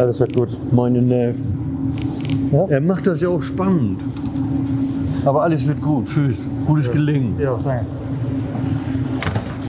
Alles wird gut. meine Nerven. Ja? Er macht das ja auch spannend. Aber alles wird gut. Tschüss. Gutes Gelingen. Ja, danke.